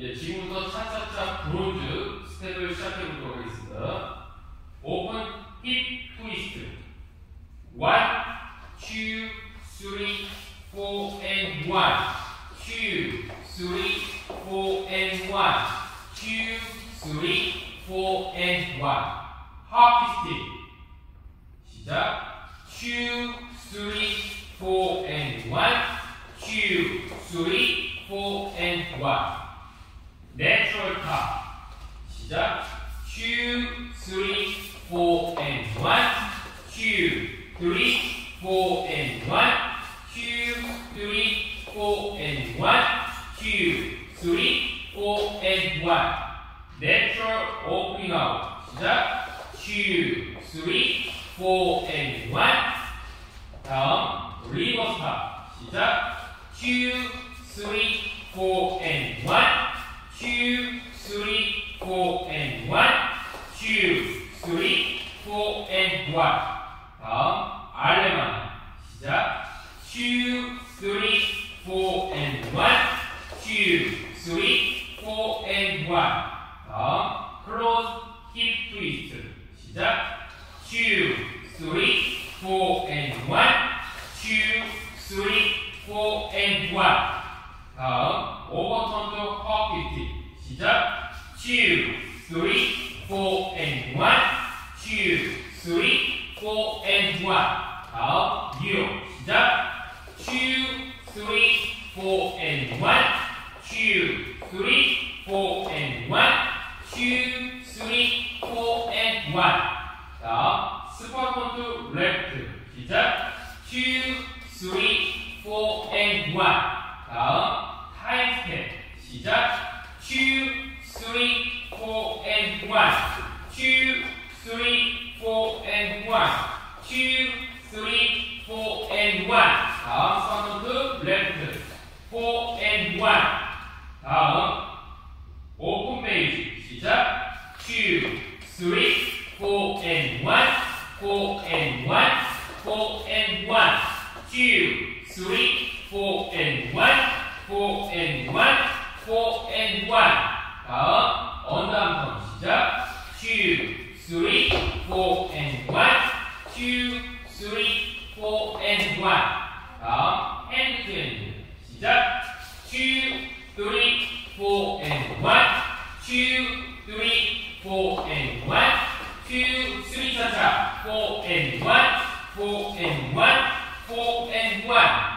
예, 지금부터 차차차 브론즈 스텝을 시작해 보도록 하겠습니 다. 오픈 힙 트위스 트. 1, 2, 3, 4, and 1. 2, 3, 4, and 1. 2, 3, 4, and 1. 하프 스 틱. 시 작. 2, 3, 4, and 1. 2, 3, 4, and 1. striker. 시 작. Q, three, four, and one. Q, three, four, and one. Q, three, four, and one. Q, three, four, and one. Left shoulder. three, four, and one. two, three, four, and one. two, three, four, and one. 다음 알레만 시작. two, three, four, and one. two, three, four, and one. 다음 클로즈 힙 트위스트 시작. two, three, four, and one. two, three, four, and one. 다음 오버턴 도 허피티 up. Two, three, four, and one. Two, three, four, and one. 好，六，up. Two, three, four, and one. Two, three, four, and one. Two, three, four, and one. 好，スパコンとレフト。膝。Two, three, four, and one. 好，体勢。膝。Two. 텝 시작 2, 3, 4 and 1 2, 3, 4 and 1 2, 3, 4 and 1 다음 스쿼트 레프트 4 and 1 다음 오픈 베이지 시작 2, 3, 4 and 1 4 and 1 4 and 1 2, 3, 4 and 1 4 and 1 4 and 1 다음 언다음턴 시작 2, 3, 4 and 1 2, 3, 4 and 1 다음 핸드 투 핸드 시작 2, 3, 4 and 1 2, 3, 4 and 1 2, 3 차차 4 and 1 4 and 1 4 and 1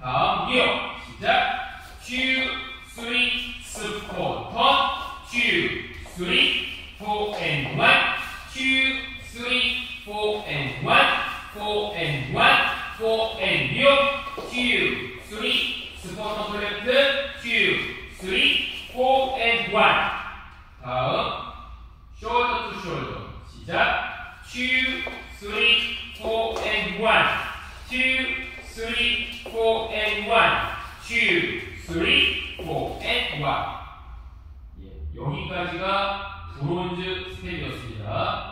다음 기억 4 and 1 4 and 1 4 and 6 2, 3, 스포터 플레트 2, 3, 4 and 1 다음 shoulder to shoulder 시작 2, 3, 4 and 1 2, 3, 4 and 1 2, 3, 4 and 1 예, 여기까지가 브론즈 스텝이었습니다.